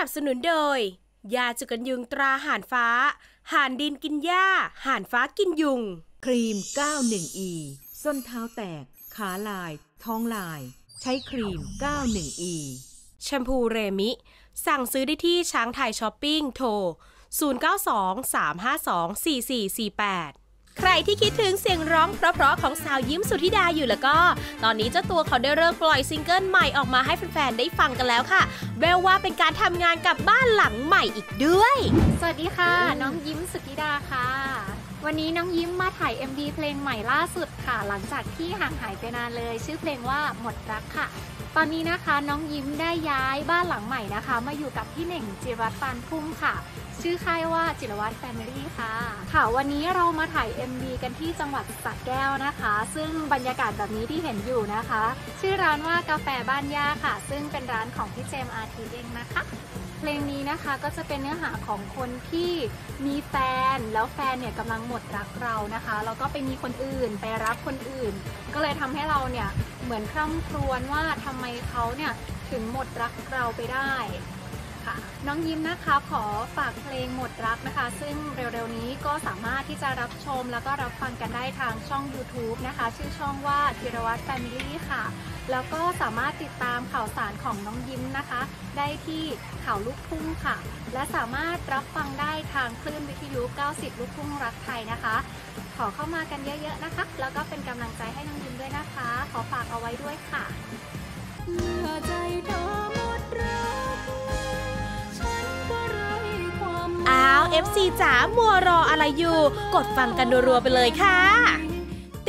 สนับสนุนโดย ยาจุกันยุงตราห่านฟ้า ห่านดินกินหญ้า ห่านฟ้ากินยุง ครีม 91E ส้นเท้าแตก ขาลาย ท้องลาย ใช้ครีม 91E แชมพูเรมิ สั่งซื้อได้ที่ช้างไทยช้อปปิ้งโทร 0923524448 ใครที่คิดถึงเสียงร้องเพราะๆของสาวยิ้มสุทธิดาอยู่แล้วก็ ตอนนี้เจ้าตัวเขาได้เริ่มปล่อยซิงเกิลใหม่ออกมาให้แฟนๆได้ฟังกันแล้วค่ะแววว่าเป็นการทำงานกับบ้านหลังใหม่อีกด้วย สวัสดีค่ะ น้องยิ้มสุธิดาค่ะ วันนี้น้องยิ้มมาถ่าย MV เพลงใหม่ล่าสุดค่ะ หลังจากที่ห่างหายไปนานเลย ชื่อเพลงว่าหมดรักค่ะ ตอนนี้นะคะน้องยิ้มได้ย้ายบ้านหลังใหม่นะคะ มาอยู่กับพี่เหน่งจิรวัตรปานพุ่มค่ะ ชื่อค่ายว่าจิรวัตรแฟมิลี่ค่ะ ค่ะวันนี้เรามาถ่าย MV กันที่จังหวัดสระแก้วนะคะ ซึ่งบรรยากาศแบบนี้ที่เห็นอยู่นะคะ ชื่อร้านว่ากาแฟบ้านย่าค่ะ ซึ่งเป็นร้านของพี่เจมส์อาร์ทีเองนะคะ เพลงนี้นะคะก็จะเป็นเนื้อหาของคนที่มีแฟน แล้วแฟนเนี่ยกำลังหมดรักเรานะคะ แล้วก็ไปมีคนอื่นไปรักคนอื่น ก็เลยทำให้เราเนี่ยเหมือนคร่ำครวญว่าทำไมเขาเนี่ยถึงหมดรักเราไปได้ น้องยิ้มนะคะขอฝากเพลงหมดรักนะคะ ซึ่งเร็วๆนี้ก็สามารถที่จะรับชมแล้วก็รับฟังกันได้ทางช่อง YouTube นะคะ ชื่อช่องว่าธีรวัตรแฟมิลี่ค่ะ แล้วก็สามารถติดตามข่าวสารของน้องยิ้มนะคะ ได้ที่ข่าวลูกทุ่งค่ะ และสามารถรับฟังได้ทางคลื่นวิทยุ 90 ลูกทุ่งรักไทยนะคะ ขอเข้ามากันเยอะๆนะคะ แล้วก็เป็นกำลังใจให้น้องยิ้มด้วยนะคะ ขอฝากเอาไว้ด้วยค่ะเื่อใจเธอ FC จ๋ามัวรออะไรอยู่ กดฟังกันรัวๆไปเลยค่ะ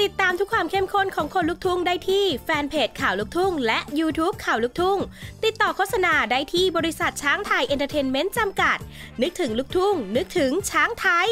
ติดตามทุกความเข้มข้นของคนลูกทุ่งได้ที่แฟนเพจข่าวลูกทุ่ง และ YouTube ข่าวลูกทุ่ง ติดต่อโฆษณาได้ที่บริษัทช้างไทยเอนเตอร์เทนเมนต์จำกัด นึกถึงลูกทุ่ง นึกถึงช้างไทย